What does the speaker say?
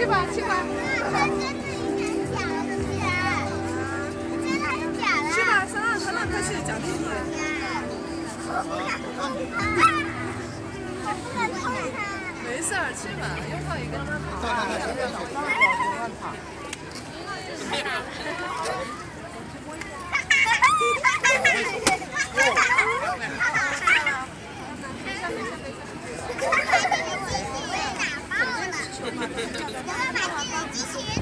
去吧。去吧真的还是假的。去吧上岸上岸快去讲清楚我不敢碰他。没事去吧又碰一个我要买你的机器人。